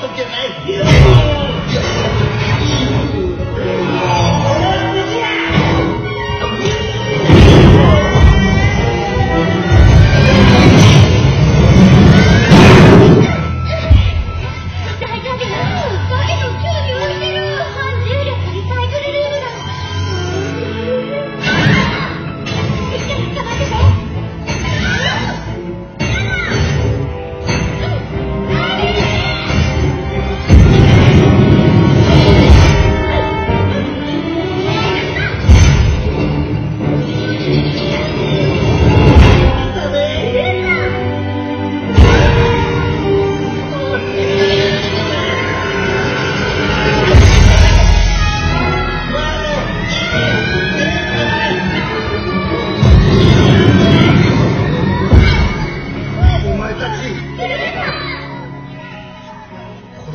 な時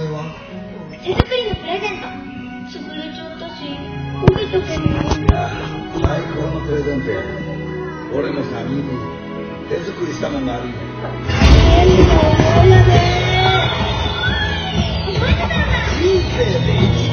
れは？手作りのプレゼント。潰れちゃったし置いとけ最高のプレゼントや。俺も3人手作りしたもんがある。よ人生で一番大事な日を忘れるわけないやろイエ